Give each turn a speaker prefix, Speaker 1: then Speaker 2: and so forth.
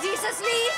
Speaker 1: Jesus' name.